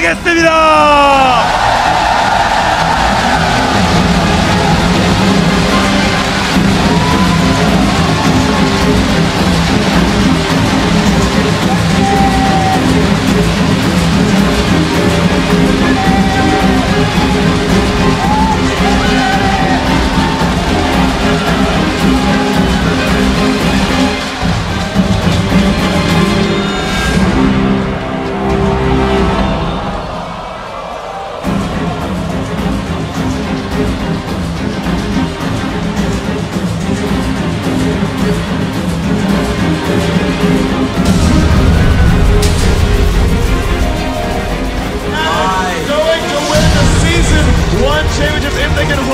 가겠습니다. if they can